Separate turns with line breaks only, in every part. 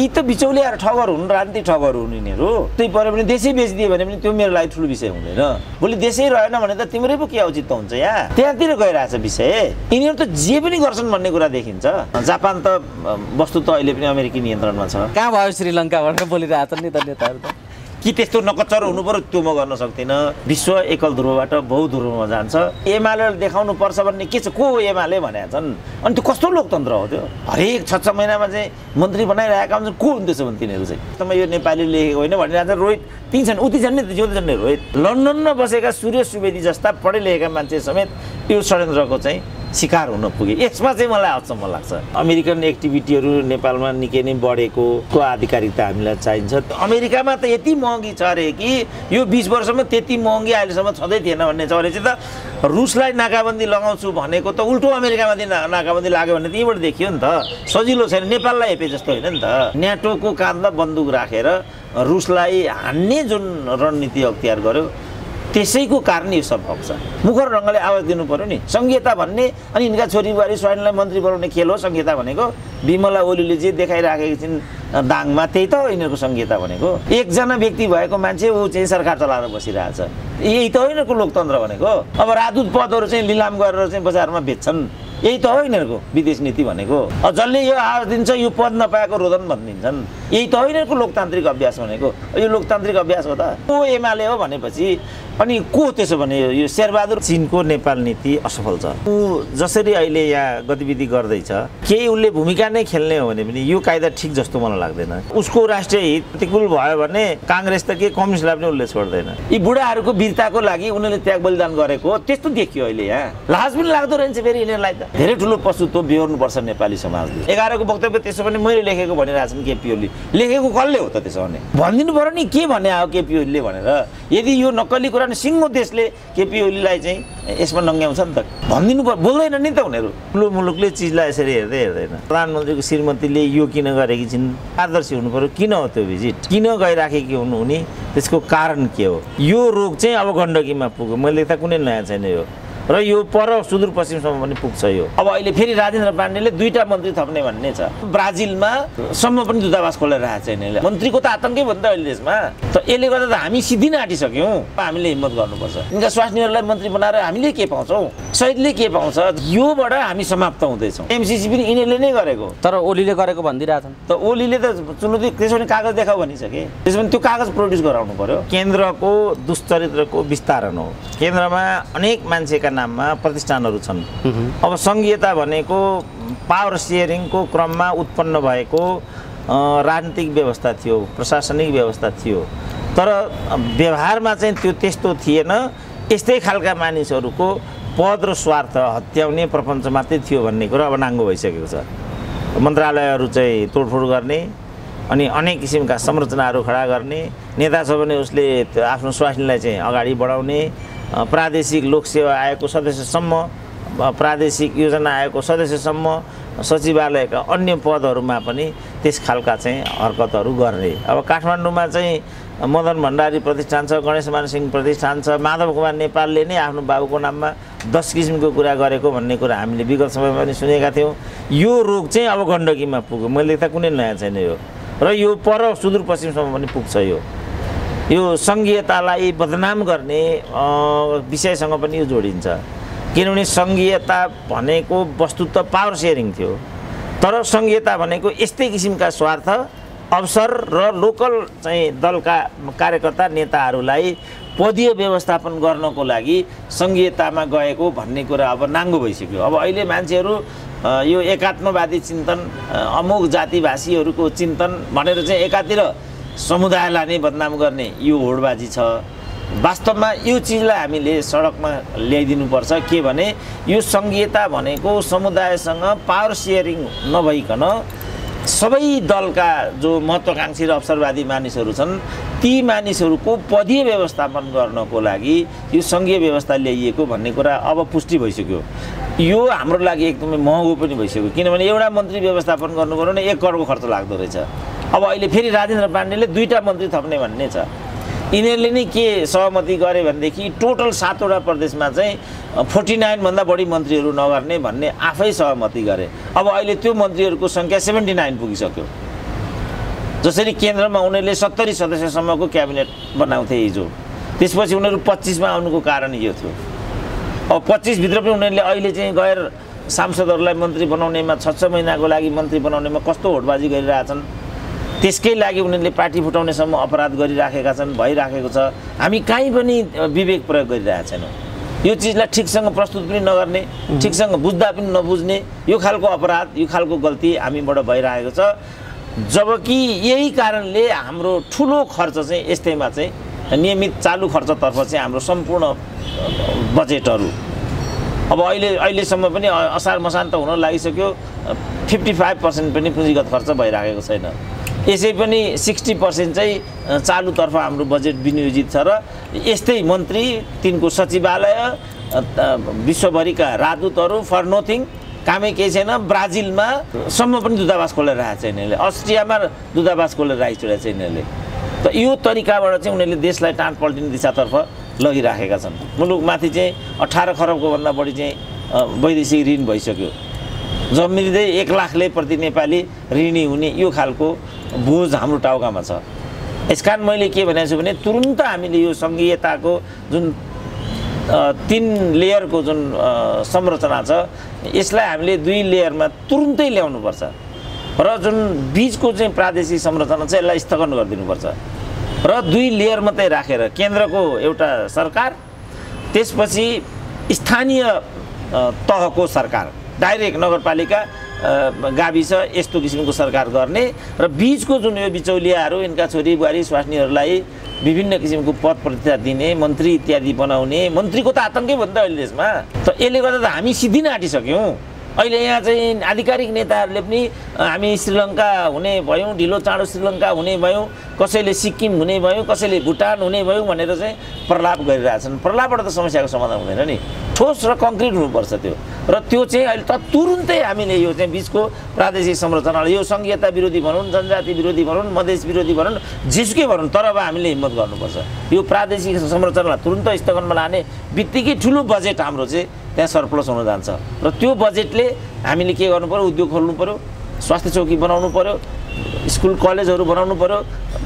यी त बिचौलिया ठगर हुन् राजनीतिक ठगर हुन् यिनीहरू। त्यही पऱ्यो भने देशै बेचिदियो भने पनि त्यो मेरो लागि ठुलो विषय हुँदैन। भोलि देशै रहेन भने त तिम्रै पो के औचित्य हुन्छ यहाँ त्यहाँतिर गइरहेछ विषय। यिनीहरू त जे पनि गर्छन् भन्ने कुरा देखिन्छ। जापान त वस्तु त अहिले पनि अमेरिकी नियन्त्रणमा छ।
कहाँ भयो श्रीलङ्का भनेर बोलिरहेको छ नि त नेताहरू त?
कि त्यस्तो नकच्चर हुनु पर्यो त्यो म गर्न सक्दिनँ। विश्व एकल ध्रुवबाट बहु ध्रुवमा जान्छ। एमाले देखाउनु पर्छ भन्ने के छ? को एमाले भनेका छन् अनि त्यो कस्तो लोकतन्त्र हो त्यो? हरेक छ छ महिनामा चाहिँ मन्त्री बनाइरहेका हुन्छन्। को त्यसो भने तिनीहरू चाहिँ? एकदमै यो नेपाली लेखेको होइन भनिरहेको छ रोहित ती छन् उति छन् नि जिउँदो छन् रोहित। लन्डनमा बसेका सूर्य सुवेदी जस्ता पढे लेखेका मान्छे समेत यो षड्यन्त्रको चाहिँ शिकार हुन पुगे। यसमा चाहिँ मलाई अचम्म लाग्छ। अमेरिकन एक्टिभिटीहरू नेपालमा निकै नै बढेको आधिकारिकता हामीलाई चाहिन्छ। अमेरिकामा त यति महँगी छ अरे कि यो बिस वर्षमा त्यति महँगी अहिलेसम्म छँदै थिएन भन्ने छ। भने चाहिँ त रुसलाई नाकाबन्दी लगाउँछु भनेको त उल्टो अमेरिकामाथि ना नाकाबन्दी लाग्यो भने त्यहीँबाट देखियो नि त। सजिलो छैन। नेपाललाई हेपे जस्तो होइन नि त। न्याटोको काँधमा बन्दुक राखेर रुसलाई हान्ने जुन रणनीति अख्तियार गर्यो त्यसैको कारण यो सब छ। मुखर ढङ्गले आवाज दिनु पऱ्यो नि। सङ्घीयता भन्ने अनि यिनका छोरी बुहारी स्वाइनलाई मन्त्री बनाउने खेल हो सङ्घीयता भनेको। विमला ओलीले जे देखाइराखेकी छिन् दाङमा त्यही त हो यिनीहरूको सङ्घीयता भनेको। एकजना व्यक्ति भएको मान्छे ऊ चाहिँ सरकार चलाएर बसिरहेछ। यही त हो यिनीहरूको लोकतन्त्र भनेको। अब राजदूत पदहरू चाहिँ लिलाम गरेर चाहिँ बजारमा बेच्छन्। यही त हो यिनीहरूको विदेश नीति भनेको। जसले यो आवाज दिन्छ यो पद नपाएको रोदन भनिदिन्छन्। यही त हो यिनीहरूको लोकतान्त्रिक अभ्यास भनेको। यो लोकतान्त्रिक अभ्यास हो त। को एमाले हो भनेपछि अनि को त्यसो भने यो शेरबहादुर चिनको नेपाल नीति असफल छ? ऊ जसरी अहिले यहाँ गतिविधि गर्दैछ केही उसले भूमिका नै खेल्ने हो भने पनि यो कायदा ठिक जस्तो मलाई लाग्दैन। उसको राष्ट्रिय हित प्रतिकूल भयो भने काङ्ग्रेस त के कम्युनिस्टलाई पनि उसले छोड्दैन। यी बुढाहरूको वीरताको लागि उनीहरूले त्याग बलिदान गरेको त्यस्तो देखियो अहिले यहाँ। लाज पनि लाग्दो रहेछ फेरि यिनीहरूलाई त। धेरै ठुलो पशुत्व बिहोर्नुपर्छ नेपाली समाजले। एघारको वक्तव्य त्यसो भने मैले लेखेको भनिरहेको छन् केपी ओली लेखेको कसले हो त त्यसो भने? भनिदिनु पऱ्यो नि के भने आयो केपी ओलीले भनेर? यदि यो नक्कली कुरा सिङ्गो देशले केपी ओलीलाई चाहिँ यसमा नङ्ग्याउँछ नि त। भनिदिनु पर्यो बोल्दैन नि त उनीहरू। ठुलो मुलुकले चिजलाई यसरी हेर्दै हेर्दैन। प्रधानमन्त्रीको श्रीमतीले यो किन गरेकी छिन्? पारदर्शी हुनु पऱ्यो। किन हो त्यो भिजिट किन गइराखेकी हुनु हुने? त्यसको कारण के हो? यो रोग चाहिँ अब गण्डकीमा पुग्यो। मैले त कुनै नयाँ छैन यो। र यो पर सुदूरपश्चिमसम्म पनि पुग्छ यो। अब अहिले फेरि राजेन्द्र पाण्डेले दुईवटा मन्त्री थप्ने भन्ने छ। ब्राजिलमा सम्म पनि दूतावास खोलेर राखेको छ यिनीहरूले मन्त्रीको त आतङ्कै भयो नि त अहिले देशमा। त यसले गर्दा त हामी सिद्धिन आँटिसक्यौँ। हामीले हिम्मत गर्नुपर्छ। यिनका स्वास्नीहरूलाई मन्त्री बनाएर हामीले के पाउँछौँ? शहीदले के पाउँछ? योबाट हामी समाप्त हुँदैछौँ। एमसिसी पनि यिनीहरूले नै गरेको।
तर ओलीले गरेको भनिदिरहेछन्
त ओलीले त चुनौती त्यसो भने कागज देखाऊ भनिसके। त्यसो भने त्यो कागज प्रड्युस गराउनु पर्यो। केन्द्रको दुष्चरित्रको विस्तारण हो। केन्द्रमा अनेक मान्छेका नाममा प्रतिष्ठानहरू छन्। अब सङ्घीयता भनेको पावर सेयरिङको क्रममा उत्पन्न भएको राजनीतिक व्यवस्था थियो प्रशासनिक व्यवस्था थियो। तर व्यवहारमा चाहिँ त्यो त्यस्तो थिएन। यस्तै खालका मानिसहरूको पद र स्वार्थ हत्याउने प्रपञ्च मात्रै थियो भन्ने कुरा अब नाङ्गो भइसकेको छ। मन्त्रालयहरू चाहिँ तोडफोड गर्ने अनि अनेक किसिमका संरचनाहरू खडा गर्ने नेता छ भने उसले आफ्नो स्वास्नीलाई चाहिँ अगाडि बढाउने प्रादेशिक लोकसेवा आयोगको सदस्यसम्म प्रादेशिक योजना आयोगको सदस्यसम्म सचिवालयका अन्य पदहरूमा पनि त्यस खालका चाहिँ हरकतहरू गर्ने। अब काठमाडौँमा चाहिँ मदन भण्डारी प्रतिष्ठान छ गणेश मान सिंह प्रतिष्ठान छ माधव कुमार नेपालले नै आफ्नो बाबुको नाममा दस किसिमको कुरा गरेको भन्ने कुरा हामीले विगत समयमा पनि सुनेका थियौँ। यो रोग चाहिँ अब गण्डकीमा पुग्यो। मैले त कुनै नयाँ छैन यो। र यो पर सुदूरपश्चिमसम्म पनि पुग्छ यो। यो सङ्घीयतालाई बदनाम गर्ने विषयसँग पनि यो जोडिन्छ। किनभने सङ्घीयता भनेको वस्तु त पावर सेयरिङ थियो। तर सङ्घीयता भनेको यस्तै किसिमका स्वार्थ अवसर र लोकल चाहिँ दलका कार्यकर्ता नेताहरूलाई पदीय व्यवस्थापन गर्नको लागि सङ्घीयतामा गएको भन्ने कुरा अब नाङ्गो भइसक्यो। अब अहिले मान्छेहरू यो एकात्मवादी चिन्तन अमुक जातिभाषीहरूको चिन्तन भनेर चाहिँ एकातिर समुदायलाई नै बदनाम गर्ने यो होडबाजी छ। वास्तवमा यो चिजलाई हामीले सडकमा ल्याइदिनुपर्छ। के भने यो सङ्घीयता भनेको समुदायसँग पावर सेयरिङ नभइकन सबै दलका जो महत्त्वकाङ्क्षी र अवसरवादी मानिसहरू छन् ती मानिसहरूको पदीय व्यवस्थापन गर्नको लागि यो सङ्घीय व्यवस्था ल्याइएको भन्ने कुरा अब पुष्टि भइसक्यो। यो हाम्रो लागि एकदमै महँगो पनि भइसक्यो। किनभने एउटा मन्त्री व्यवस्थापन गर्नु पऱ्यो भने एक करोडको खर्च लाग्दो रहेछ। अब अहिले फेरि राजेन्द्र पाण्डेले दुईवटा मन्त्री थप्ने भन्ने छ। यिनीहरूले नै के सहमति गरे भनेदेखि टोटल सातवटा प्रदेशमा चाहिँ फोर्टी नाइनभन्दा बढी मन्त्रीहरू नगर्ने भन्ने आफै सहमति गरे। अब अहिले त्यो मन्त्रीहरूको सङ्ख्या सेभेन्टी नाइन पुगिसक्यो। जसरी केन्द्रमा उनीहरूले सत्तरी सदस्यसम्मको क्याबिनेट बनाउँथे हिजो। त्यसपछि उनीहरू पच्चिसमा आउनुको कारण यो थियो। अब पच्चिसभित्र पनि उनीहरूले अहिले चाहिँ गएर सांसदहरूलाई मन्त्री बनाउनेमा छ छ महिनाको लागि मन्त्री बनाउनेमा कस्तो होडबाजी गरिरहेछन्। त्यसकै लागि उनीहरूले पार्टी फुटाउनेसम्म अपराध गरिराखेका छन् भइराखेको छ। हामी काहीँ पनि विवेक प्रयोग गरिरहेका छैनौँ। यो चिजलाई ठिकसँग प्रस्तुत पनि नगर्ने ठिकसँग बुझ्दा पनि नबुझ्ने यो खालको अपराध यो खालको गल्ती हामीबाट भइरहेको छ। जबकि यही कारणले हाम्रो ठुलो खर्च चाहिँ यस्तैमा चाहिँ नियमित चालु खर्चतर्फ चाहिँ हाम्रो सम्पूर्ण बजेटहरू। अब अहिले अहिलेसम्म पनि असार मसान त हुन लागिसक्यो। फिफ्टी फाइभ पर्सेन्ट पनि पुँजीगत खर्च भइराखेको छैन। यसै पनि सिक्सटी पर्सेन्ट चाहिँ चालुतर्फ हाम्रो बजेट विनियोजित छ र यस्तै मन्त्री तिनको सचिवालय विश्वभरिका राजदूतहरू फर नोथिङ कामै केही छैन ब्राजिलमा सम्म पनि दूतावास खोलेर राखेको छ यिनीहरूले अस्ट्रियामा दूतावास खोलेर राखिसकेको छ यिनीहरूले। त यो तरिकाबाट चाहिँ उनीहरूले देशलाई टाँट पल्टिने दिशातर्फ लगिराखेका छन्। मुलुकमाथि चाहिँ अठार खरबको भन्दा बढी चाहिँ वैदेशिक ऋण भइसक्यो। जमिँदै एक लाखले प्रति नेपाली ऋणी हुने यो खालको बोझ हाम्रो टाउकामा छ। यस कारण मैले के भनेको छु भने तुरुन्त हामीले यो सङ्घीयताको जुन तिन लेयरको जुन संरचना छ यसलाई हामीले दुई लेयरमा तुरुन्तै ल्याउनुपर्छ। र जुन बिचको चाहिँ प्रादेशिक संरचना छ यसलाई स्थगन गरिदिनुपर्छ। र दुई लेयर मात्रै राखेर केन्द्रको एउटा सरकार त्यसपछि स्थानीय तहको सरकार डाइरेक्ट नगरपालिका गाविस यस्तो किसिमको सरकार गर्ने र बिचको जुन यो बिचौलियाहरू यिनका छोरी बुहारी स्वास्नीहरूलाई विभिन्न किसिमको पद प्रतिष्ठा दिने मन्त्री इत्यादि बनाउने मन्त्रीको त आतङ्कै भयो नि त अहिले देशमा। त यसले गर्दा त हामी सिद्धिन आँटिसक्यौँ अहिले यहाँ चाहिँ आधिकारिक नेताहरूले पनि हामी श्रीलङ्का हुने भयौँ ढिलो चाँडो श्रीलङ्का हुने भयौँ कसैले सिक्किम हुने भयौँ कसैले भुटान हुने भयौँ भनेर चाहिँ प्रलाप गरिरहेछन्। प्रलापबाट त समस्याको समाधान हुँदैन नि। ठोस र कङ्क्रिट हुनुपर्छ त्यो। र त्यो चाहिँ अहिले त तुरुन्तै हामीले यो चाहिँ बिचको प्रादेशिक संरचनालाई यो सङ्घीयता विरोधी भनौँ जनजाति विरोधी भनौँ मधेस विरोधी भनौँ जेसुकै भनौँ तर अब हामीले हिम्मत गर्नुपर्छ। यो प्रादेशिक संरचनालाई तुरुन्त स्थगनमा लाने बित्तिकै ठुलो बजेट हाम्रो चाहिँ त्यहाँ सरप्लस हुन जान्छ। र त्यो बजेटले हामीले के गर्नु पऱ्यो उद्योग खोल्नु पऱ्यो स्वास्थ्य चौकी बनाउनु पऱ्यो स्कुल कलेजहरू बनाउनु पऱ्यो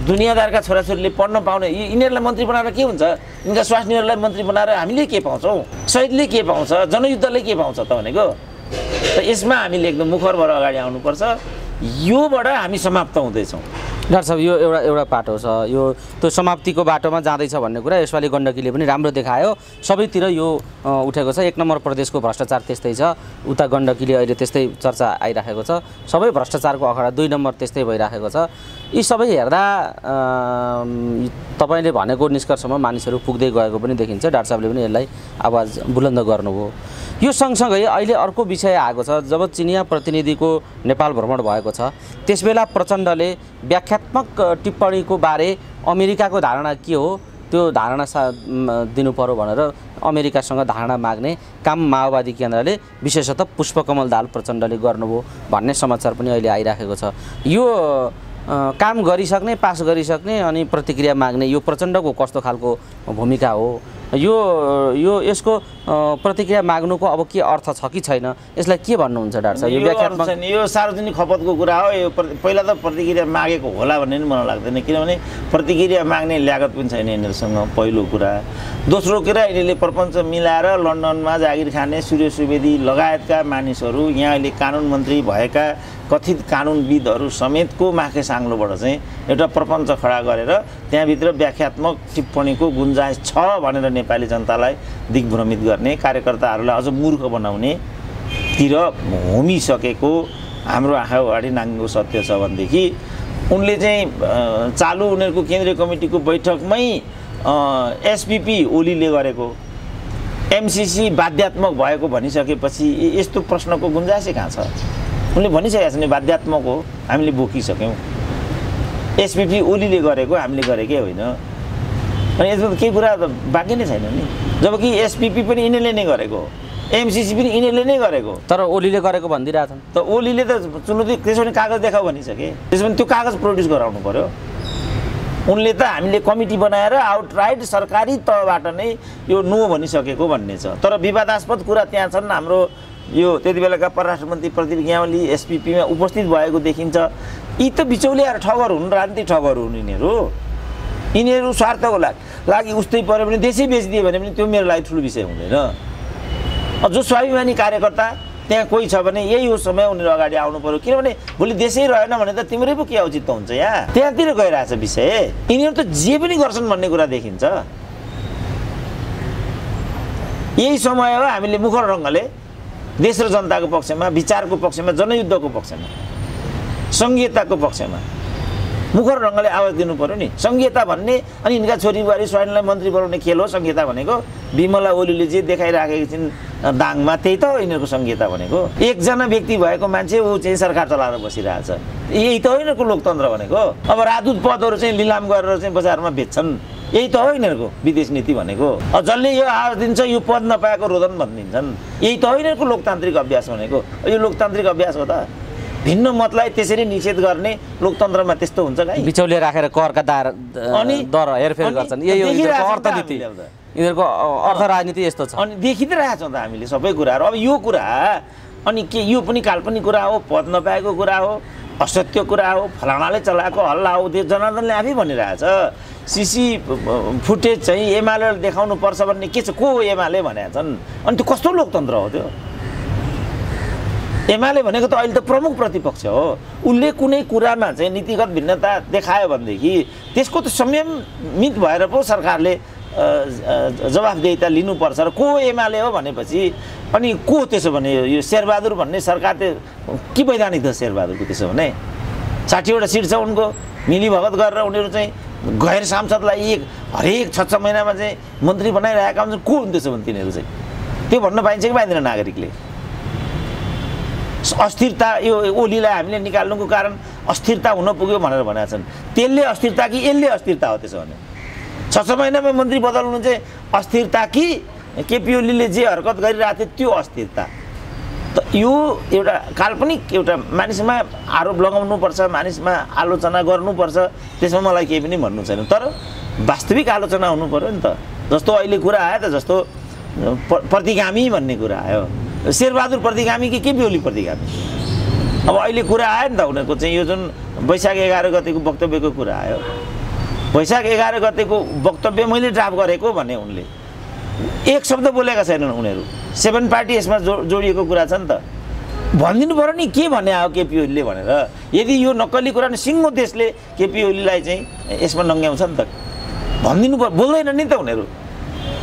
दुनियाँदारका छोराछोरीले पढ्न पाउने। यिनीहरूलाई मन्त्री बनाएर के हुन्छ? यिनका स्वास्नीहरूलाई मन्त्री बनाएर हामीले के पाउँछौँ? शहीदले के पाउँछ? जनयुद्धले के पाउँछ त भनेको? त यसमा हामीले एकदम मुखर भएर अगाडि आउनुपर्छ। योबाट हामी समाप्त हुँदैछौँ।
डाक्टर साहब यो एउटा एउटा पाटो छ। यो त्यो समाप्तिको बाटोमा जाँदैछ भन्ने कुरा यसपालि गण्डकीले पनि राम्रो देखायो। सबैतिर यो उठेको छ। एक नम्बर प्रदेशको भ्रष्टाचार त्यस्तै छ। उता गण्डकीले अहिले त्यस्तै चर्चा आइराखेको छ। सबै भ्रष्टाचारको अखडा दुई नम्बर त्यस्तै भइराखेको छ। यी सबै हेर्दा तपाईँले भनेको निष्कर्षमा मानिसहरू पुग्दै गएको पनि देखिन्छ। डाक्टर साहबले पनि यसलाई आवाज बुलन्द गर्नुभयो। यो सँगसँगै अहिले अर्को विषय आएको छ। जब चिनिया प्रतिनिधिको नेपाल भ्रमण भएको छ त्यसबेला प्रचण्डले व्याख्यात्मक टिप्पणीको बारे अमेरिकाको धारणा के हो त्यो धारणा सा दिनु पऱ्यो भनेर अमेरिकासँग धारणा माग्ने काम माओवादी केन्द्रले विशेषतः पुष्पकमल दाल प्रचण्डले गर्नुभयो भन्ने समाचार पनि अहिले आइराखेको छ। यो काम गरिसक्ने पास गरिसक्ने अनि प्रतिक्रिया माग्ने यो प्रचण्डको कस्तो खालको भूमिका हो? यो यो यसको प्रतिक्रिया माग्नुको अब के अर्थ छ कि छैन? यसलाई के भन्नुहुन्छ डाक्टर साहब? यो व्याख्यात्मक
यो सार्वजनिक खपतको कुरा हो। यो पहिला त प्रतिक्रिया मागेको होला भन्ने पनि मलाई लाग्दैन। किनभने प्रतिक्रिया माग्ने ल्यागत पनि छैन यिनीहरूसँग पहिलो कुरा। दोस्रो कुरा यिनीहरूले प्रपञ्च मिलाएर लन्डनमा जागिर खाने सूर्य सुवेदी लगायतका मानिसहरू यहाँ अहिले कानुन मन्त्री भएका कथित कानुनविदहरू समेतको माखे साङ्लोबाट चाहिँ एउटा प्रपञ्च खडा गरेर त्यहाँभित्र व्याख्यात्मक टिप्पणीको गुन्जाइस छ भनेर नेपाली जनतालाई दिग्भ्रमित गर्ने कार्यकर्ताहरूलाई अझ मूर्ख बनाउनेतिर होमिसकेको हाम्रो आँखा अगाडि नाङ्गो सत्य छ भनेदेखि उनले चाहिँ चालु उनीहरूको केन्द्रीय कमिटीको बैठकमै एसपिपी ओलीले गरेको एमसिसी बाध्यात्मक भएको भनिसकेपछि यस्तो प्रश्नको गुन्जाइसै कहाँ छ? उनले भनिसकेका छन् यो बाध्यात्मक हो हामीले बोकिसक्यौँ। एसपिपी ओलीले गरेको हामीले गरेकै होइन? अनि यसमा त केही कुरा त बाँकी नै छैन नि। जबकि एसपिपी पनि यिनीहरूले नै गरेको हो। एमसिसी पनि यिनीहरूले नै गरेको
तर ओलीले गरेको भनिदिइरहेछन्।
त ओलीले त चुनौती त्यसो भने कागज देखाऊ भनिसके। त्यसो भने त्यो कागज प्रड्युस गराउनु पर्यो। उनले त हामीले कमिटी बनाएर आउटराइट सरकारी तहबाट नै यो नो भनिसकेको भन्ने छ। तर विवादास्पद कुरा त्यहाँ छन् हाम्रो यो त्यति बेलाका परराष्ट्र मन्त्री प्रदीप ग्यावली एसपिपीमा उपस्थित भएको देखिन्छ। यी त बिचौलियाहरू ठगहरू हुन् राजनीतिक ठगहरू हुन् यिनीहरू। यिनीहरू स्वार्थको लागि उस्तै पऱ्यो भने देशै बेचिदियो भने पनि त्यो मेरो लागि ठुलो विषय हुँदैन। जो स्वाभिमानी कार्यकर्ता त्यहाँ कोही छ भने यही हो समय उनीहरू अगाडि आउनु पऱ्यो किनभने भोलि देशै रहेन भने त तिम्रै पो के औचित्य हुन्छ यहाँ त्यहाँतिर गइरहेछ विषय। यिनीहरू त जे पनि गर्छन् भन्ने कुरा देखिन्छ। यही समय हो हामीले मुखर ढङ्गले देश र जनताको पक्षमा विचारको पक्षमा जनयुद्धको पक्षमा सङ्घीयताको पक्षमा। मुखर ढङ्गले आवाज दिनु पऱ्यो नि। सङ्घीयता भन्ने अनि यिनका छोरीबुहारी स्वयंलाई मन्त्री बनाउने खेल हो सङ्घीयता भनेको। विमला ओलीले जे देखाइराखेकी छिन् दाङमा त्यही त हो यिनीहरूको सङ्घीयता भनेको। एकजना व्यक्ति भएको मान्छे ऊ चाहिँ सरकार चलाएर बसिरहेछ। यही त हो यिनीहरूको लोकतन्त्र भनेको। अब राजदूत पदहरू चाहिँ लिलाम गरेर चाहिँ बजारमा बेच्छन्। यही त हो यिनीहरूको विदेश नीति भनेको। जसले यो आवाज दिन्छ यो पद नपाएको रोदन भनिदिन्छन्। यही त हो यिनीहरूको लोकतान्त्रिक अभ्यास भनेको। यो लोकतान्त्रिक अभ्यास हो त। भिन्न मतलाई त्यसरी निषेध गर्ने लोकतन्त्रमा त्यस्तो हुन्छ
बिचौलिया राखेर करका दार
अनि
दर हेरफेर गर्छन्। अर्थनीति। यिनीहरूको अर्थ राजनीति यस्तो छ।
अनि देखिदिरहेको छौँ त हामीले सबै कुराहरू। अब यो कुरा अनि के यो पनि काल्पनिक कुरा हो पद नपाएको कुरा हो असत्य कुरा हो फलानाले चलाएको हल्ला हो त्यो जनार्दनले आफै भनिरहेछ। सिसी फुटेज चाहिँ एमाले देखाउनु पर्छ भन्ने के छ? को हो एमाले भनेका छन्? अनि त्यो कस्तो लोकतन्त्र हो त्यो? एमाले भनेको त अहिले त प्रमुख प्रतिपक्ष हो। उसले कुनै कुरामा चाहिँ नीतिगत भिन्नता देखायो भनेदेखि त्यसको त संयमित भएर पो सरकारले जवाफदेहिता लिनुपर्छ र को एमाले हो भनेपछि अनि को त्यसो भने यो शेरबहादुर भन्ने सरकार के वैधानिक त शेरबहादुरको त्यसो भने? साठीवटा सिट छ उनको मिलीभगत गरेर उनीहरू चाहिँ गैर सांसदलाई एक हरेक छ छ महिनामा चाहिँ मन्त्री बनाइरहेका हुन्छन् को त्यसो भने तिनीहरू चाहिँ? त्यो भन्न पाइन्छ कि पाइँदैन नागरिकले? अस्थिरता यो ओलीलाई हामीले निकाल्नुको कारण अस्थिरता हुन पुग्यो भनेर भनेका छन्। त्यसले अस्थिरता कि यसले अस्थिरता हो त्यसो भने? छ छ महिनामा मन्त्री बदल्नु चाहिँ अस्थिरता कि केपी ओलीले जे हरकत गरिरहेको थियो त्यो अस्थिरता? त यो एउटा काल्पनिक एउटा मानिसमा आरोप लगाउनुपर्छ मानिसमा आलोचना गर्नुपर्छ त्यसमा मलाई केही पनि भन्नु छैन। तर वास्तविक आलोचना हुनु पऱ्यो नि त। जस्तो अहिले कुरा आयो त जस्तो प्रतिगामी भन्ने कुरा आयो। शेरबहादुर प्रतिगामी कि केपी ओली प्रतिगामी? अब अहिले कुरा आयो नि त उनीहरूको चाहिँ यो जुन वैशाख एघार गतेको वक्तव्यको कुरा आयो। वैशाख एघार गतेको वक्तव्य मैले ड्राफ्ट गरेको भने उनले। एक शब्द बोलेका छैनन् उनीहरू। सेभेन पार्टी यसमा जो जोडिएको कुरा छ नि त। भनिदिनु पऱ्यो नि के भने आयो केपी ओलीले भनेर। यदि यो नक्कली कुरा सिङ्गो देशले केपी ओलीलाई चाहिँ यसमा नङ्ग्याउँछ नि त। भनिदिनु पर्यो बोल्दैन नि त उनीहरू।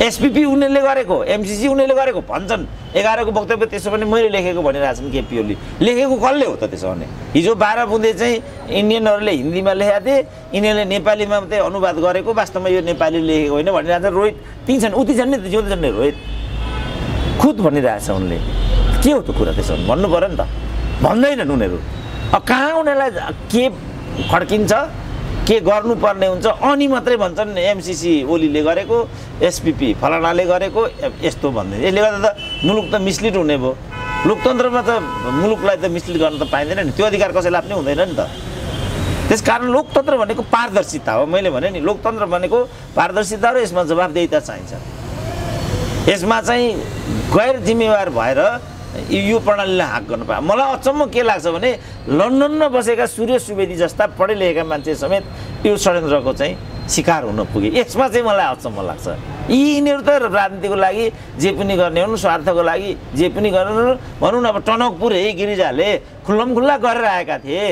एसपिपी उनीहरूले गरेको एमसिसी उनीहरूले गरेको भन्छन्। एघारको वक्तव्य त्यसो भने मैले लेखेको भनिरहेछन् केपी ओली। लेखेको कसले हो त त्यसो भने? हिजो बाह्र बुँदे चाहिँ इन्डियनहरूले हिन्दीमा लेखेका थिए यिनीहरूले नेपालीमा मात्रै अनुवाद गरेको वास्तवमा यो नेपाली लेखेको होइन भनिरहेको रोहित ती छन् उति छन् नि जिउँदै छन् रोहित। खुद भनिरहेछ उनले। के हो त्यो कुरा त्यसो भने? भन्नु पऱ्यो नि त। भन्दैनन् उनीहरू। अब कहाँ उनीहरूलाई के खड्किन्छ के गर्नुपर्ने हुन्छ अनि मात्रै भन्छन् एमसिसी ओलीले गरेको एसपिपी फलानाले गरेको यस्तो भन्दै। यसले गर्दा त मुलुक त मिसलिड हुने भयो। लोकतन्त्रमा त मुलुकलाई त मिसलिड गर्न त पाइँदैन नि। त्यो अधिकार कसैलाई पनि हुँदैन नि त। त्यस कारण लोकतन्त्र भनेको पारदर्शिता हो। मैले भने नि लोकतन्त्र भनेको पारदर्शिता र यसमा जवाबदेहिता चाहिन्छ। यसमा चाहिँ गैर जिम्मेवार भएर यो- प्रणालीलाई हाक गर्न पाए मलाई अचम्म के लाग्छ भने लन्डनमा बसेका सूर्य सुवेदी जस्ता पढे लेखेका मान्छे समेत यो षड्यन्त्रको चाहिँ शिकार हुन पुगे। यसमा चाहिँ मलाई अचम्म लाग्छ। यी यिनीहरू त राजनीतिको लागि जे पनि गर्ने हुन् स्वार्थको लागि जे पनि गर्ने भनौँ न अब टनकपुर है गिरिजाले खुल्लम खुल्ला गरेर आएका थिए।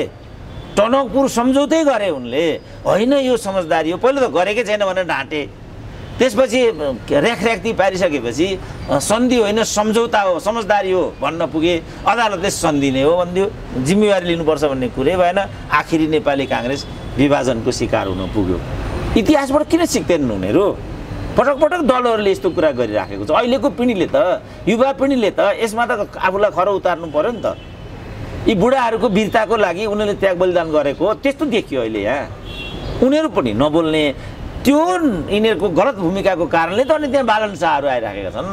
टनकपुर सम्झौतै गरे उनले। होइन यो समझदारी हो। पहिलो त गरेकै छैन भनेर ढाँटे। त्यसपछि रेखरेखती पारिसकेपछि सन्धि होइन सम्झौता हो समझदारी हो भन्न पुगे। अदालतले सन्धि नै हो भनिदियो। जिम्मेवारी लिनुपर्छ भन्ने कुरै भएन। आखिरी नेपाली काङ्ग्रेस विभाजनको शिकार हुन पुग्यो। इतिहासबाट किन सिक्दैनन् उनीहरू पटक पटक दलहरूले यस्तो कुरा गरिराखेको छ। अहिलेको पिँढीले त युवा पिँढीले त यसमा त आफूलाई खरो उतार्नु पऱ्यो नि त। यी बुढाहरूको वीरताको लागि उनीहरूले त्याग बलिदान गरेको त्यस्तो देखियो अहिले यहाँ। उनीहरू पनि नबोल्ने त्यो यिनीहरूको गलत भूमिकाको कारणले त अनि त्यहाँ बालन शाहहरू आइराखेका छन्।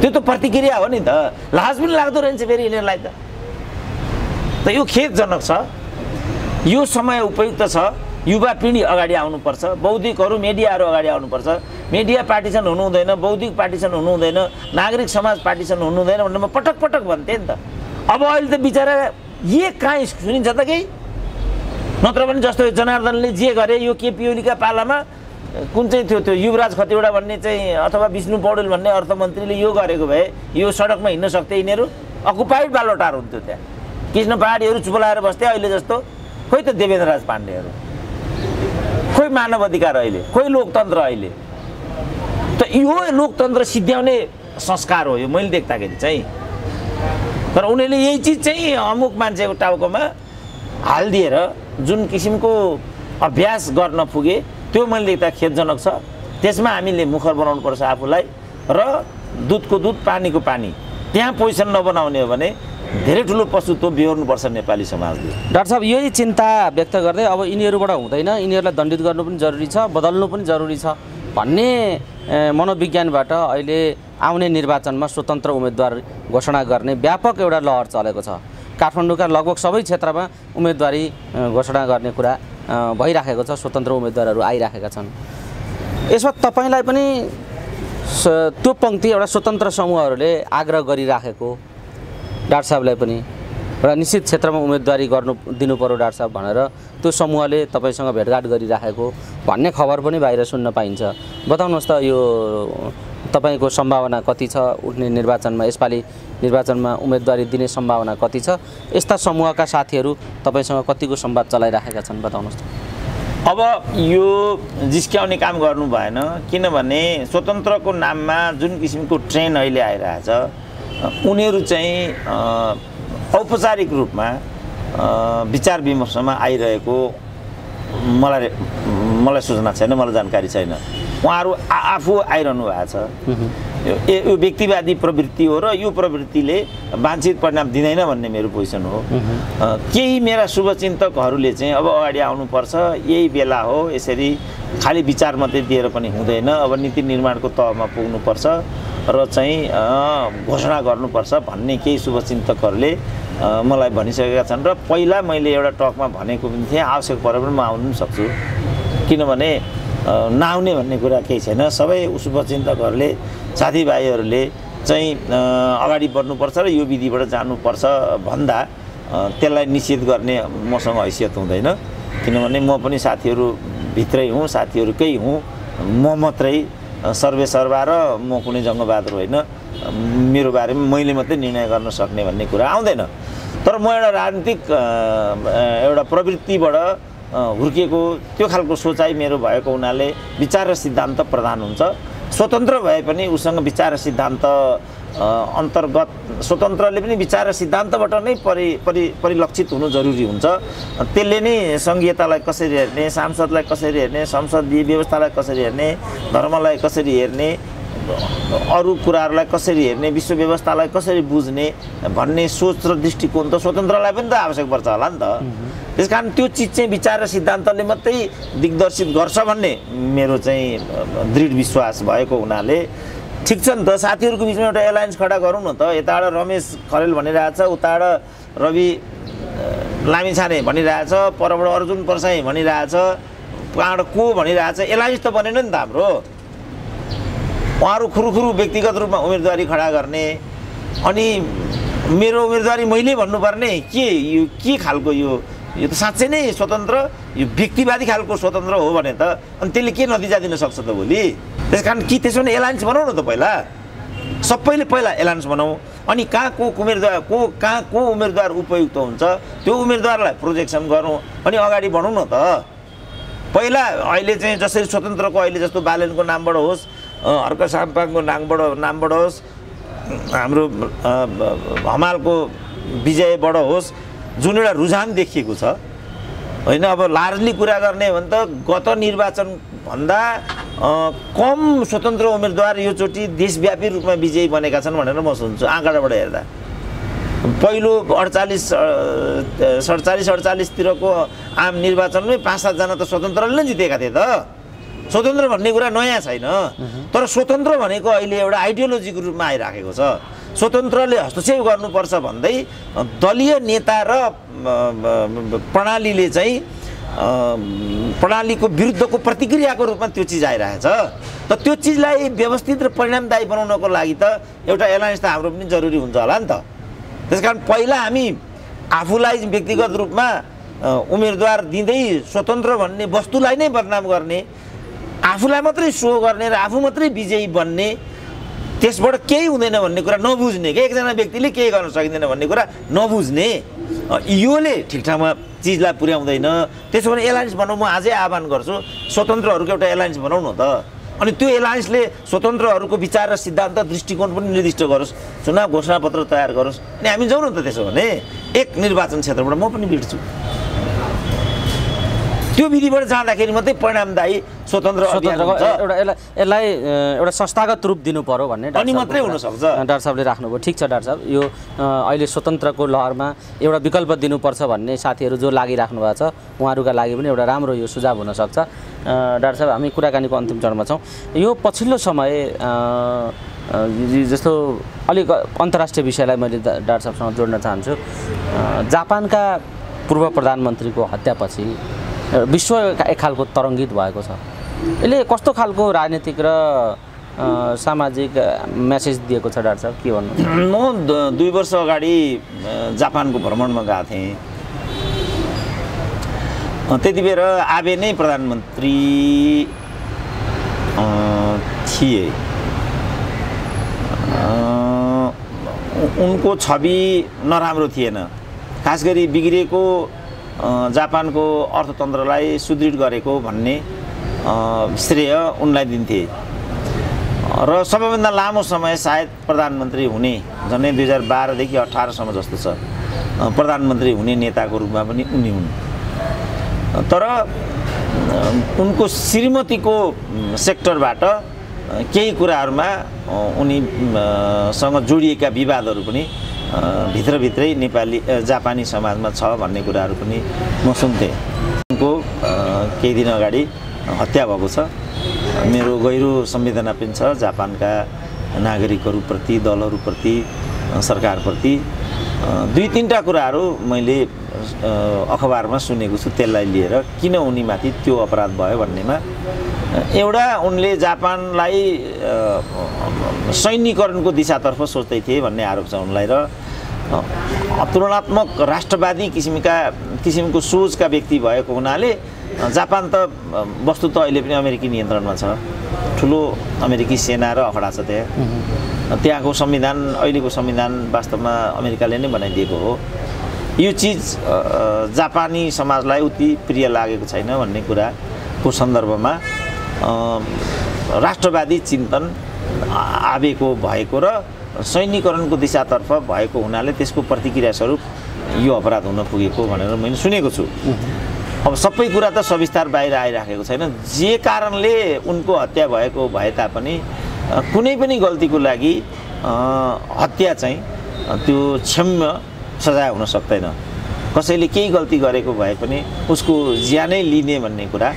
त्यो त प्रतिक्रिया हो नि त। लाज पनि लाग्दो रहेछ फेरि यिनीहरूलाई त। त यो खेदजनक छ। यो समय उपयुक्त छ। युवा पिँढी अगाडि आउनुपर्छ। बौद्धिकहरू मिडियाहरू अगाडि आउनुपर्छ। मिडिया पार्टिसन हुनु हुँदैन बौद्धिक पार्टिसन हुनु हुँदैन नागरिक समाज पार्टिसन हुनु हुँदैन भनेर म पटक पटक भन्थेँ नि त। अब अहिले त बिचरा ये कहाँ सुनिन्छ त केही? नत्र पनि जस्तो जनार्दनले जे गरे यो केपी ओलीका पालामा कुन चाहिँ थियो त्यो युवराज खतिवडा भन्ने चाहिँ अथवा विष्णु पौडेल भन्ने अर्थमन्त्रीले यो गरेको भए यो सडकमा हिँड्न सक्थे यिनीहरू अकुपाइड बालोटार हुन्थ्यो त्यहाँ। कृष्ण पहाडीहरू चुप लगाएर बस्थे अहिले जस्तो खोइ त देवेन्द्रराज पाण्डेहरू। खोइ मानव अधिकार अहिले खोइ लोकतन्त्र अहिले। त यो लोकतन्त्र सिद्ध्याउने संस्कार हो यो मैले देख्दाखेरि चाहिँ। तर उनीहरूले यही चिज चाहिँ अमुक मान्छेको टाउकोमा हालिदिएर जुन किसिमको अभ्यास गर्न पुगे त्यो मैले देख्दा खेदजनक छ। त्यसमा हामीले मुखर बनाउनुपर्छ आफूलाई र दुधको दुध पानीको पानी। त्यहाँ पोजिसन नबनाउने हो भने धेरै ठुलो पशुत्व बिहोर्नुपर्छ नेपाली समाजले।
डाक्टर साहब यही चिन्ता व्यक्त गर्दै अब यिनीहरूबाट हुँदैन। यिनीहरूलाई दण्डित गर्नु पनि जरुरी छ बदल्नु पनि जरुरी छ भन्ने मनोविज्ञानबाट अहिले आउने निर्वाचनमा स्वतन्त्र उम्मेदवार घोषणा गर्ने व्यापक एउटा लहर चलेको छ। काठमाडौँका लगभग सबै क्षेत्रमा उम्मेदवारी घोषणा गर्ने कुरा भइराखेको छ स्वतन्त्र उम्मेदवारहरू आइराखेका छन्। यसमा तपाईँलाई पनि त्यो पङ्क्ति एउटा स्वतन्त्र समूहहरूले आग्रह गरिराखेको डाक्टर साहबलाई पनि एउटा निश्चित क्षेत्रमा उम्मेदवारी गर्नु दिनु पऱ्यो डाक्टर साहब भनेर त्यो समूहले तपाईँसँग भेटघाट गरिराखेको भन्ने खबर पनि बाहिर सुन्न पाइन्छ। बताउनुहोस् त यो तपाईँको सम्भावना कति छ? उठ्ने निर्वाचनमा यसपालि निर्वाचनमा उम्मेदवारी दिने सम्भावना कति छ? यस्ता समूहका साथीहरू तपाईँसँग कतिको संवाद चलाइराखेका छन् बताउनुहोस्
अब यो जिस्क्याउने काम गर्नु भएन किनभने स्वतन्त्रको नाममा जुन किसिमको ट्रेन अहिले आइरहेछ उनीहरू चाहिँ औपचारिक रूपमा विचार विमर्शमा आइरहेको मलाई मलाई सूचना छैन मलाई जानकारी छैन। उहाँहरू आफू आइरहनु भएको छ। ए- यो व्यक्तिवादी प्रवृत्ति हो र यो प्रवृत्तिले वाञ्छित परिणाम दिँदैन भन्ने मेरो पोजिसन हो। केही मेरा शुभचिन्तकहरूले चाहिँ अब अगाडि आउनुपर्छ यही बेला हो यसरी खालि विचार मात्रै दिएर पनि हुँदैन अब नीति निर्माणको तहमा पुग्नुपर्छ र चाहिँ घोषणा गर्नुपर्छ भन्ने केही शुभचिन्तकहरूले मलाई भनिसकेका छन् र पहिला मैले एउटा टकमा भनेको पनि थिएँ आवश्यक परे पनि म आउनु पनि सक्छु। किनभने नआउने भन्ने कुरा केही छैन। सबै शुभचिन्तकहरूले साथीभाइहरूले चाहिँ अगाडि बढ्नुपर्छ र यो विधिबाट जानुपर्छ भन्दा त्यसलाई निषेध गर्ने मसँग हैसियत हुँदैन। किनभने म पनि साथीहरू भित्रै हुँ साथीहरूकै हुँ। म मात्रै अ, सर्वे सर्वा र म कुनै जङ्गबहादुर होइन। मेरो बारेमा मैले मात्रै निर्णय गर्न सक्ने भन्ने कुरा आउँदैन। तर म एउटा राजनीतिक एउटा प्रवृत्तिबाट हुर्किएको त्यो खालको सोचाइ मेरो भएको हुनाले विचार र सिद्धान्त प्रधान हुन्छ। स्वतन्त्र भए पनि उसँग विचार र सिद्धान्त अन्तर्गत स्वतन्त्रले पनि विचार र सिद्धान्तबाट नै परि परि परिलक्षित हुनु जरुरी हुन्छ। त्यसले नै सङ्घीयतालाई कसरी हेर्ने सांसदलाई कसरी हेर्ने संसदीय व्यवस्थालाई कसरी हेर्ने धर्मलाई कसरी हेर्ने अरू कुराहरूलाई कसरी हेर्ने विश्व व्यवस्थालाई कसरी बुझ्ने भन्ने सोच र दृष्टिकोण त स्वतन्त्रलाई पनि त आवश्यक पर्छ होला नि त। त्यस कारण त्यो चिज चाहिँ विचार र सिद्धान्तले मात्रै दिग्दर्शित गर्छ भन्ने मेरो चाहिँ दृढ विश्वास भएको हुनाले ठिक छ नि त। साथीहरूको बिचमा एउटा एलायन्स खडा गरौँ न त। यताबाट रमेश खरेल भनिरहेछ उताबाट रवि लामिछाने भनिरहेछ परबाट अर्जुन परसाई भनिरहेछ कहाँबाट को भनिरहेछ? एलायन्स त बनेन नि त हाम्रो। उहाँहरू खुरुखुरु व्यक्तिगत रूपमा उम्मेदवारी खडा गर्ने। अनि मेरो उम्मेदवारी मैले भन्नुपर्ने। के यो के खालको यो यो त साँच्चै नै स्वतन्त्र यो व्यक्तिवादी खालको स्वतन्त्र हो भने त अनि त्यसले के नतिजा दिन सक्छ त भोलि? त्यस कारण कि त्यसो भने एलायन्स बनाऊ न त पहिला। सबैले पहिला एलायन्स बनाऊ अनि कहाँ को उम्मेदवार को कहाँ को उम्मेदवार उपयुक्त हुन्छ त्यो उम्मेदवारलाई प्रोजेक्सन गरौँ। अनि अगाडि बढौँ न त। पहिला अहिले चाहिँ जसरी स्वतन्त्रको अहिले जस्तो बालनको नामबाट होस् अ, अर्क साम्पाङको नामबाट नामबाट होस् हाम्रो हमालको विजयबाट होस् जुन एउटा रुझान देखिएको छ होइन अब लार्जली कुरा गर्ने हो भने त गत निर्वाचनभन्दा कम स्वतन्त्र उम्मेदवार योचोटि देशव्यापी रूपमा विजयी बनेका छन् भनेर म सुन्छु आँकडाबाट हेर्दा। पहिलो अडचालिस सडचालिस अडचालिसतिरको आम निर्वाचनमै पाँच सातजना त स्वतन्त्रले नै जितेका थिए त। स्वतन्त्र भन्ने कुरा नयाँ छैन। तर स्वतन्त्र भनेको अहिले एउटा आइडियोलोजीको रूपमा आइराखेको छ। स्वतन्त्रले हस्तक्षेप गर्नुपर्छ भन्दै दलीय नेता र प्रणालीले चाहिँ प्रणालीको विरुद्धको प्रतिक्रियाको रूपमा त्यो चिज आइरहेछ। त त्यो चिजलाई व्यवस्थित र परिणामदायी बनाउनको लागि त एउटा एलायन्स त हाम्रो पनि जरुरी हुन्छ होला नि त। त्यस कारण पहिला हामी आफूलाई व्यक्तिगत रूपमा उम्मेदवार दिँदै स्वतन्त्र भन्ने वस्तुलाई नै बदनाम गर्ने आफूलाई मात्रै सो गर्ने र आफू मात्रै विजयी बन्ने त्यसबाट केही हुँदैन भन्ने कुरा नबुझ्ने कि एकजना व्यक्तिले केही गर्न सकिँदैन भन्ने कुरा नबुझ्ने। योले ठिक ठाउँमा चिजलाई पुर्याउँदैन। त्यसो भने एलायन्स बनाउँ म आजै आह्वान गर्छु स्वतन्त्रहरूको एउटा एलायन्स बनाउँ न त। अनि त्यो एलायन्सले स्वतन्त्रहरूको विचार र सिद्धान्त दृष्टिकोण पनि निर्दिष्ट गरोस् चुनाव घोषणापत्र तयार गरोस्। अनि हामी जाउँ न त त्यसो भने। एक निर्वाचन क्षेत्रबाट म पनि बिट्छु त्यो विधिबाट जाँदाखेरि मात्रै परिणामदायी स्वतन्त्र।
एउटा यसलाई एउटा संस्थागत रूप दिनु पर्यो भन्ने
अनि मात्रै हुनसक्छ।
डाक्टर साहबले राख्नुभयो। ठिक छ डाक्टर साहब। यो अहिले स्वतन्त्रको लहरमा एउटा विकल्प दिनुपर्छ भन्ने साथीहरू जो लागिराख्नु भएको छ उहाँहरूका लागि पनि एउटा राम्रो यो सुझाव हुनसक्छ। डाक्टर साहब हामी कुराकानीको अन्तिम चरणमा छौँ। यो पछिल्लो समय जस्तो अलिक अन्तर्राष्ट्रिय विषयलाई मैले डाक्टर साहबसँग जोड्न चाहन्छु। जापानका पूर्व प्रधानमन्त्रीको हत्यापछि विश्व एक खालको तरङ्गित भएको छ। यसले कस्तो खालको राजनीतिक र सामाजिक अ, मेसेज दिएको छ डाक्टर साहब के भन्नु
म दुई वर्ष अगाडि जापानको भ्रमणमा गएको थिएँ। त्यति बेर आबे नै प्रधानमन्त्री थिए। उनको छवि नराम्रो थिएन। खास गरी बिग्रिएको जापानको अर्थतन्त्रलाई सुदृढ गरेको भन्ने श्रेय उनलाई दिन्थे। र सबैभन्दा लामो समय सायद प्रधानमन्त्री हुने झन्डै दुई हजार बाह्रदेखि अठारसम्म जस्तो छ प्रधानमन्त्री हुने नेताको रूपमा पनि उनी हुन्। तर उनको श्रीमतीको सेक्टरबाट केही कुराहरूमा अ, उनी म, सँग जोडिएका विवादहरू पनि भित्रभित्रै नेपाली जापानी समाजमा छ भन्ने कुराहरू पनि म सुन्थेँ। अ, केही दिन अगाडि हत्या भएको छ। मेरो गहिरो संवेदना पनि छ जापानका नागरिकहरूप्रति दलहरूप्रति सरकारप्रति दुई तिनवटा कुराहरू मैले अखबारमा सुनेको छु त्यसलाई लिएर। किन उनीमाथि त्यो अपराध भयो भन्नेमा एउटा उनले जापानलाई अ, सैनिकरणको दिशातर्फ सोच्दै थिए भन्ने आरोप छ उनलाई र तुलनात्मक राष्ट्रवादी किसिमका किसिमको सोचका व्यक्ति भएको हुनाले जापान त वस्तु त अहिले पनि अमेरिकी नियन्त्रणमा छ। ठुलो अमेरिकी सेना र अखडा छ त्यहाँ। त्यहाँको संविधान अहिलेको संविधान वास्तवमा अमेरिकाले नै बनाइदिएको हो। यो चिज जापानी समाजलाई उति प्रिय लागेको छैन भन्ने कुराको सन्दर्भमा राष्ट्रवादी चिन्तन आवेको भएको र सैनिकरणको दिशातर्फ भएको हुनाले त्यसको प्रतिक्रिया स्वरूप यो अपराध हुन पुगेको भनेर मैले सुनेको छु। अब सबै कुरा त सविस्तार बाहिर आइराखेको छैन। जे कारणले उनको हत्या भएको भए तापनि कुनै पनि गल्तीको लागि हत्या चाहिँ त्यो क्षम्य सजाय हुन सक्दैन। कसैले केही गल्ती गरेको भए पनि उसको ज्यानै लिने भन्ने कुरा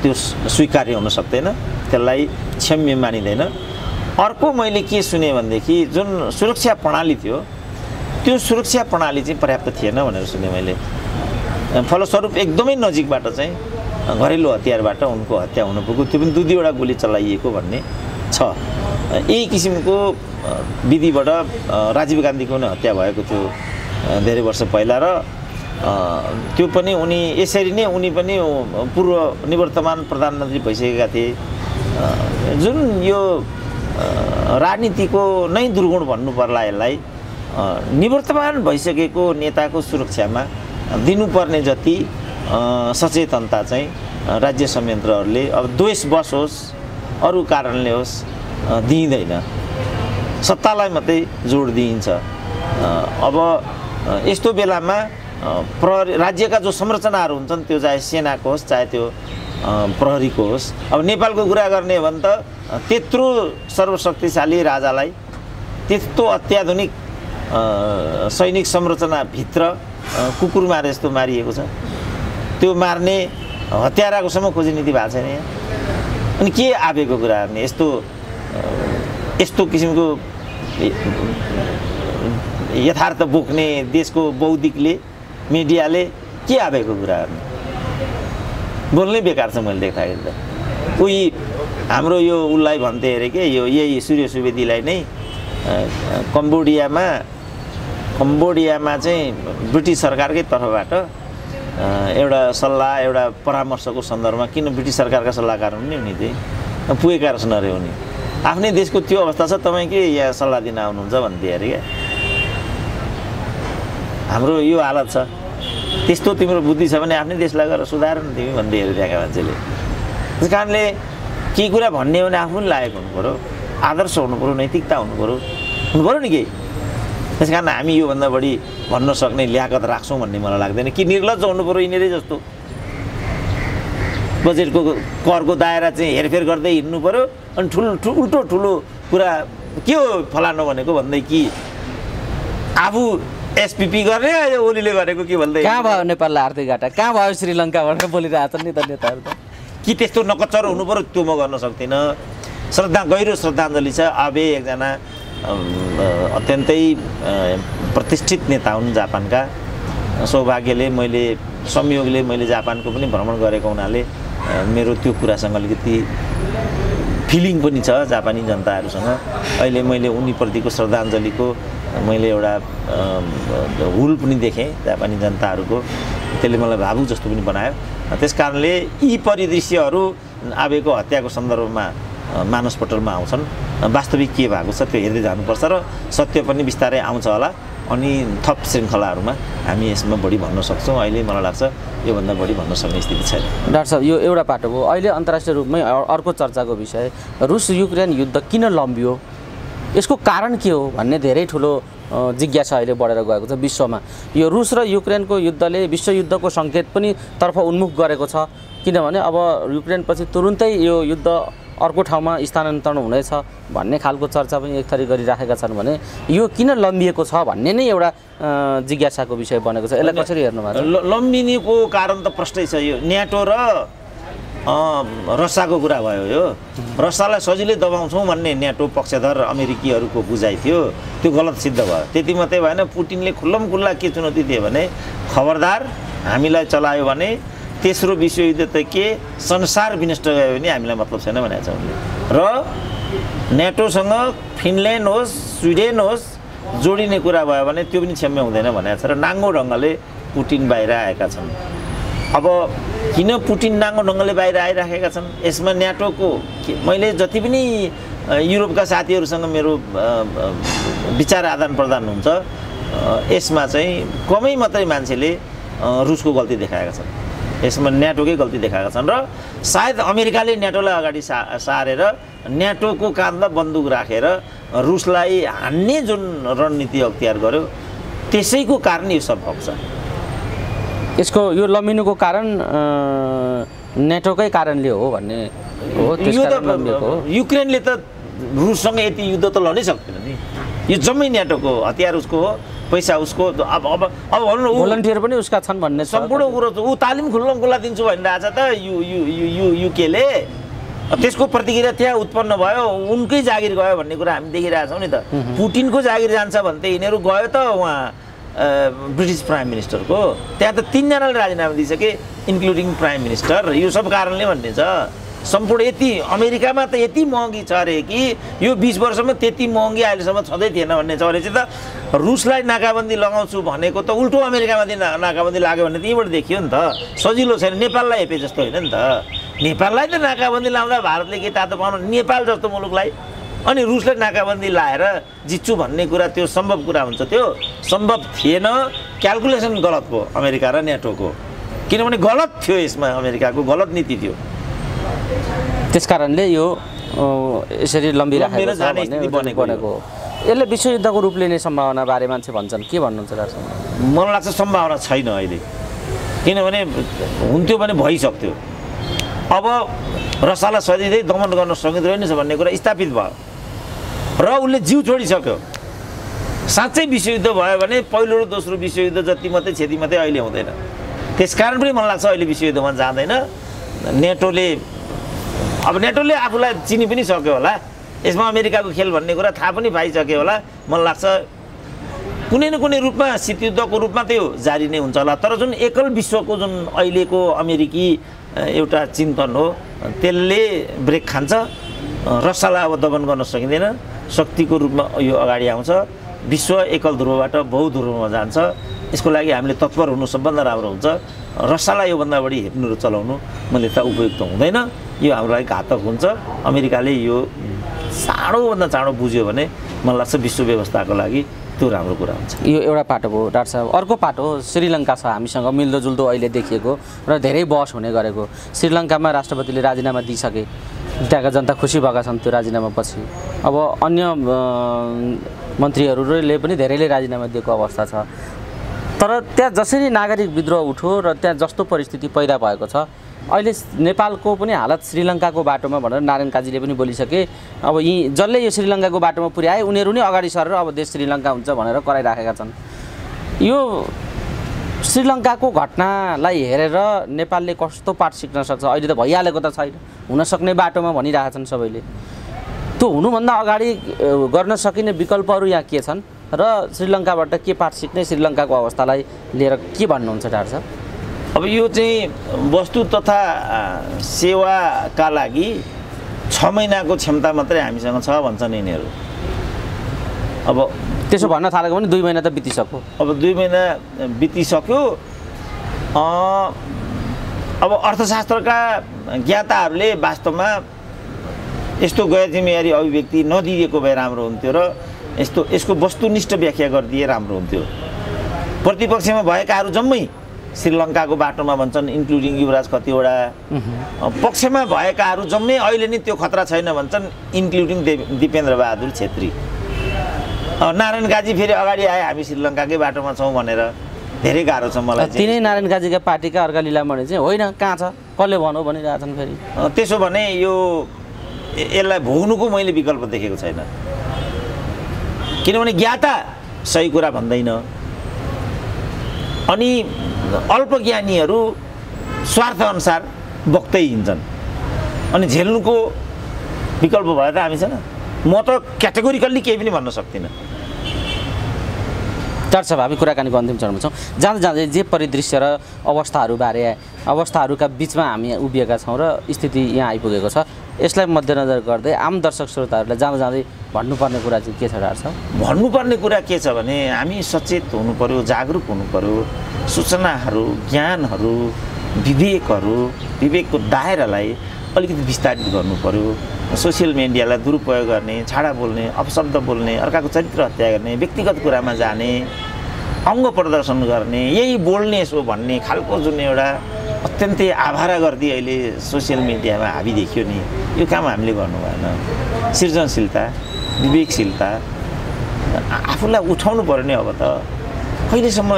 त्यो स्वीकार्य हुन सक्दैन। त्यसलाई क्षम्य मानिँदैन। अर्को मैले के सुने भनेदेखि जुन सुरक्षा प्रणाली थियो त्यो सुरक्षा प्रणाली चाहिँ पर्याप्त थिएन भनेर सुने मैले। फलस्वरूप एकदमै नजिकबाट चाहिँ घरेलु हतियारबाट उनको हत्या हुन पुग्यो त्यो पनि दुई दुईवटा गोली चलाइएको भन्ने छ। यही किसिमको विधिबाट राजीव गान्धीको पनि हत्या भएको थियो धेरै वर्ष पहिला र त्यो पनि उनी यसरी नै उनी पनि पूर्व निवर्तमान प्रधानमन्त्री भइसकेका थिए। जुन यो राजनीतिको नै दुर्गुण भन्नु पर्ला यसलाई निवर्तमान भइसकेको नेताको सुरक्षामा दिनुपर्ने जति सचेतनता चाहिँ राज्य संयन्त्रहरूले अब द्वेषवश होस् अरू कारणले होस् दिइँदैन। सत्तालाई मात्रै जोड दिइन्छ। अब यस्तो बेलामा प्रहरी राज्यका जो संरचनाहरू हुन्छन् त्यो चाहे सेनाको होस् चाहे त्यो प्रहरीको होस् अब नेपालको कुरा गर्ने हो भने त त्यत्रो सर्वशक्तिशाली राजालाई त्यस्तो अत्याधुनिक सैनिक संरचनाभित्र कुकुर मारे जस्तो मारिएको छ। त्यो मार्ने हत्याराको सम्म खोजी नीति भएको छैन यहाँ। अनि के आवेको कुरा यस्तो यस्तो किसिमको यथार्थ बोक्ने देशको बौद्धिकले मिडियाले के आवेको कुरा बोल्नै बेकार छ मैले देख्दाखेरि त। उही हाम्रो यो उसलाई भन्थे अरे के यो यही सूर्य सुवेदीलाई नै कम्बोडियामा कम्बोडियामा चाहिँ ब्रिटिस सरकारकै तर्फबाट एउटा सल्लाह एउटा परामर्शको सन्दर्भमा किन ब्रिटिस सरकारका सल्लाहकार हुन् नि उनी चाहिँ? पुगेका रहेछन् अरे उनी। आफ्नै देशको त्यो अवस्था छ तपाईँ के यहाँ सल्लाह दिन आउनुहुन्छ भन्थे अरे क्या? हाम्रो यो हालत छ। त्यस्तो तिम्रो बुद्धि छ भने आफ्नै देशलाई गएर सुधार न तिमी भन्दै हेरे त्यहाँका मान्छेले। त्यस कारणले केही कुरा भन्ने हो भने आफू पनि लागेको हुनु पऱ्यो आदर्श हुनु पऱ्यो नैतिकता हुनु पऱ्यो हुनु पऱ्यो नि केही। त्यस कारण हामी योभन्दा बढी भन्न सक्ने ल्याकत राख्छौँ भन्ने मलाई लाग्दैन। कि निर्लज हुनु पऱ्यो यिनीहरू जस्तो? बजेटको करको दायरा चाहिँ हेरफेर गर्दै हिँड्नु पऱ्यो अनि ठुलो ठु- उल्टो ठुलो कुरा के हो फलानु भनेको भन्दै कि आफू एसपिपी गर्ने यो ओलीले गरेको के भन्दै?
कहाँ भयो नेपाललाई आर्थिक घाटा? कहाँ भयो श्रीलङ्का भनेर बोलिरहेको छ नि त नेताहरू त?
कि त्यस्तो नकचर हुनु पऱ्यो त्यो म गर्न सक्दिनँ। श्रद्धा गहिरो श्रद्धाञ्जली छ। आबे एकजना अत्यन्तै प्रतिष्ठित नेता हुन् जापानका। सौभाग्यले मैले संयोगले मैले जापानको पनि भ्रमण गरेको हुनाले मेरो त्यो कुरासँग अलिकति फिलिङ पनि छ जापानी जनताहरूसँग। अहिले मैले उनीप्रतिको श्रद्धाञ्जलीको मैले एउटा हुल पनि देखेँ जापानी जनताहरूको। त्यसले मलाई भावुक जस्तो पनि बनायो। त्यस कारणले यी परिदृश्यहरू आबेको हत्याको सन्दर्भमा मानसपटलमा आउँछन्। वास्तविक के भएको छ त्यो हेर्दै जानुपर्छ र सत्य पनि बिस्तारै आउँछ होला। अनि थप श्रृङ्खलाहरूमा हामी यसमा बढी भन्न सक्छौँ। अहिले मलाई लाग्छ योभन्दा बढी भन्न सक्ने स्थिति छैन।
डाक्टर साहब यो एउटा पाटो हो। अहिले अन्तर्राष्ट्रिय रूपमै अर्को चर्चाको विषय रुस युक्रेन युद्ध किन लम्बियो? यसको कारण के हो भन्ने धेरै ठुलो जिज्ञासा अहिले बढेर गएको छ विश्वमा। यो रुस र युक्रेनको युद्धले विश्वयुद्धको सङ्केत पनि तर्फ उन्मुख गरेको छ। किनभने अब युक्रेनपछि तुरुन्तै यो युद्ध अर्को ठाउँमा स्थानान्तरण हुनेछ भन्ने खालको चर्चा पनि एक थरी गरिराखेका छन् भने यो किन लम्बिएको छ भन्ने नै एउटा जिज्ञासाको विषय बनेको छ। यसलाई कसरी हेर्नु भएको
लम्बिनीको कारण त प्रष्टै छ यो। न्याटो र अँ, रसियाको कुरा भयो यो। रसियालाई सजिलै दबाउँछौँ भन्ने न्याटो पक्षधर अमेरिकीहरूको बुझाइ थियो। त्यो गलत सिद्ध भयो। त्यति मात्रै भएन। पुटिनले खुल्लम खुल्ला के चुनौती दियो भने खबरदार हामीलाई चलायो भने तेस्रो विश्वयुद्ध त के संसार विनष्ट गयो भने हामीलाई मतलब छैन भनेको छ उनले। र नेटोसँग फिनल्यान्ड होस् स्विडेन होस् जोडिने कुरा भयो भने त्यो पनि क्षम्य हुँदैन भनेको छ। र नाङ्गो ढङ्गले पुटिन बाहिर आएका छन्। अब किन पुटिन नाङ्गो ढङ्गले बाहिर आइराखेका छन्? यसमा न्याटोको के- मैले जति पनि युरोपका साथीहरूसँग मेरो विचार आदान प्रदान हुन्छ यसमा चाहिँ कमै मात्रै मान्छेले रुसको गल्ती देखाएका छन्। यसमा न्याटोकै गल्ती देखाएका छन् र सायद अमेरिकाले न्याटोलाई अगाडि सा सारेर न्याटोको काँधमा बन्दुक राखेर रुसलाई हान्ने जुन रणनीति अख्तियार गर्यो त्यसैको कारण यो सम्भव छ।
यसको यो लम्बिनुको कारण नेटोकै कारणले हो भन्ने हो
यो त युक्रेनले त रुससँग यति युद्ध त लड्नै सक्दैन नि। यो जम्मै न्याटोको हतियार उसको हो। पैसा उसको अब अब अब भनौँ न
भोलन्टियर पनि उसका छन् भन्ने
सम्पूर्ण कुरो त ऊ तालिम खुल्लम खुल्ला दिन्छु भनिरहेछ त यु यु यु यु युकेले। त्यसको प्रतिक्रिया त्यहाँ उत्पन्न भयो उनकै जागिर गयो भन्ने कुरा हामी देखिरहेछौँ नि त। पुटिनको जागिर जान्छ भने त यिनीहरू गयो त उहाँ ब्रिटिस प्राइम मिनिस्टरको। त्यहाँ त तिनजनाले राजीनामा दिइसके इन्क्लुडिङ प्राइम मिनिस्टर। यो सब कारणले भन्ने छ। सम्पूर्ण यति अमेरिकामा त यति महँगी छ अरे कि यो बिस वर्षमा त्यति महँगी अहिलेसम्म छँदै थिएन भन्ने छ भनेपछि त रुसलाई नाकाबन्दी लगाउँछु भनेको त उल्टो अमेरिकामा नाकाबन्दी लाग्यो भने त देखियो नि त। सजिलो छैन। नेपाललाई हेपे जस्तो होइन नि त। नेपाललाई त नाकाबन्दी लाउँदा भारतले के तातो पाउनु नेपाल जस्तो मुलुकलाई। अनि रुसले नाकाबन्दी लाएर जित्छु भन्ने कुरा त्यो सम्भव कुरा हुन्छ। त्यो सम्भव थिएन। क्यालकुलेसन गलत भयो अमेरिका र नेटोको। किनभने गलत थियो यसमा अमेरिकाको। गलत नीति थियो।
त्यस कारणले यो यसरी
स्थिति बनेको
हो। यसले विश्वयुद्धको रूप लिने सम्भावना बारे मान्छे भन्छन्। के भन्नुहुन्छ साहब?
मलाई लाग्छ सम्भावना छैन अहिले। किनभने हुन्थ्यो भने भइसक्थ्यो। अब रसालाई सजिँदै दमन गर्न सकिँदो रहेनछ भन्ने कुरा स्थापित भयो। र उसले जिउ छोडिसक्यो। साँच्चै विश्वयुद्ध भयो भने पहिलो र दोस्रो विश्वयुद्ध जति मात्रै क्षति मात्रै अहिले हुँदैन। त्यस कारण पनि मलाई लाग्छ अहिले विश्वयुद्धमा जाँदैन। नेटोले अब नेटोले आफूलाई चिनि पनि सक्यो होला। यसमा अमेरिकाको खेल भन्ने कुरा थाहा पनि पाइसक्यो होला। मलाई लाग्छ कुनै न कुनै रूपमा शीतयुद्धको रूपमा त्यो जारी नै हुन्छ होला। तर जुन एकल विश्वको जुन अहिलेको अमेरिकी एउटा चिन्तन हो त्यसले ब्रेक खान्छ रसालाई अब दमन गर्न सकिँदैन। शक्तिको रूपमा यो अगाडि आउँछ। विश्व एकल ध्रुवबाट बहु ध्रुवमा जान्छ। यसको लागि हामीले तत्पर हुनु सबभन्दा राम्रो हुन्छ। रसालाई योभन्दा बढी हेप्नु र चलाउनु मैले त उपयुक्त हुँदैन। यो हाम्रो लागि घातक हुन्छ। अमेरिकाले यो चाँडोभन्दा चाँडो बुझ्यो भने मलाई लाग्छ विश्व व्यवस्थाको लागि त्यो राम्रो कुरा हुन्छ।
यो एउटा पाटो भयो डाक्टर साहब। अर्को पाटो श्रीलङ्का छ हामीसँग मिल्दोजुल्दो अहिले देखिएको र धेरै बहस हुने गरेको। श्रीलङ्कामा राष्ट्रपतिले राजीनामा दिइसके त्यहाँका जनता खुसी भएका छन् त्यो राजीनामापछि अब अन्य मन्त्रीहरूले पनि धेरैले राजीनामा दिएको अवस्था छ। तर त्यहाँ जसरी नागरिक विद्रोह उठ्यो र त्यहाँ जस्तो परिस्थिति पैदा भएको छ अहिले नेपालको पनि हालत श्रीलङ्काको बाटोमा भनेर नारायण काजीले पनि बोलिसके। अब यी जसले यो श्रीलङ्काको बाटोमा पुर्याए उनीहरू नै अगाडि सरेर अब देश श्रीलङ्का हुन्छ भनेर कराइराखेका छन्। यो श्रीलङ्काको घटनालाई हेरेर नेपालले कस्तो पाठ सिक्न सक्छ? अहिले त भइहालेको त छैन। हुन सक्ने बाटोमा भनिरहेका छन् सबैले। त्यो हुनुभन्दा अगाडि गर्न सकिने विकल्पहरू यहाँ के छन्? र श्रीलङ्काबाट के पाठ सिक्ने श्रीलङ्काको अवस्थालाई लिएर के भन्नुहुन्छ डाक्टर साहब?
अब यो चाहिँ वस्तु तथा सेवाका लागि छ महिनाको क्षमता मात्रै हामीसँग छ भन्छन् यिनीहरू। अब
त्यसो भन्न थालेको पनि दुई महिना त बितिसक्यो।
अब दुई महिना बितिसक्यो। अब अर्थशास्त्रका ज्ञाताहरूले वास्तवमा यस्तो गैर जिम्मेवारी अभिव्यक्ति नदिएको भए राम्रो हुन्थ्यो र यस्तो यसको वस्तुनिष्ठ व्याख्या गरिदिए राम्रो हुन्थ्यो। प्रतिपक्षमा भएकाहरू जम्मै श्रीलङ्काको बाटोमा भन्छन् इन्क्लुडिङ युवराज कतिवटा पक्षमा भएकाहरू जम्मै अहिले नै त्यो खतरा छैन भन्छन् इन्क्लुडिङ दिपेन्द्र बहादुर छेत्री। नारायण गाजी फेरि अगाडि आए हामी श्रीलङ्काकै बाटोमा छौँ भनेर। धेरै गाह्रो छ मलाई
तिनै नारायण गाजीका पार्टीका अर्का लिलामणि चाहिँ होइन कहाँ छ कसले भनौँ भनिरहेछन् फेरि?
त्यसो भने य- यसलाई भोग्नुको मैले विकल्प देखेको छैन। किनभने ज्ञाता सही कुरा भन्दैन। अनि अल्पज्ञानीहरू स्वार्थअनुसार बग्दै हिँड्छन्। अनि झेल्नुको विकल्प भयो त हामीसँग म त क्याटेगोरिकल्ली केही पनि भन्न सक्दिनँ।
साहब हामी कुराकानीको अन्तिम चरणमा छौँ। जाँदा जाँदै जे परिदृश्य र अवस्थाहरूबारे अवस्थाहरूका बिचमा हामी उभिएका छौँ र स्थिति यहाँ आइपुगेको छ। यसलाई मध्यनजर गर्दै आम दर्शक श्रोताहरूलाई जाँदा जाँदै भन्नुपर्ने कुरा चाहिँ के छ डाक्टर साहब
भन्नुपर्ने कुरा के छ भने हामी सचेत हुनु पर्यो जागरुक हुनु पर्यो सूचनाहरू ज्ञानहरू विवेकहरू विवेकको दायरालाई अलिकति विस्तारित गर्नु पर्यो सोसियल मिडियालाई दुरुपयोग गर्ने छाडा बोल्ने अपशब्द बोल्ने अर्काको चरित्र हत्या गर्ने व्यक्तिगत कुरामा जाने अङ्ग प्रदर्शन गर्ने यही बोल्ने सो भन्ने खालको जुन एउटा अत्यन्तै आभारा गर्दै अहिले सोसियल मिडियामा हाबी देखियो नि। यो काम हामीले गर्नु भएन। सृजनशीलता विवेकशीलता आफूलाई उठाउनु पर्यो नि अब त। कहिलेसम्म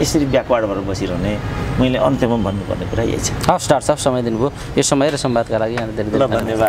यसरी ब्याकवार्ड भएर बसिरहने? मैले अन्त्यमा भन्नुपर्ने कुरा यही छ।
हवस् डाक्टर साहब समय दिनुभयो। यो समय र संवादका लागि धेरै धेरै
धन्यवाद।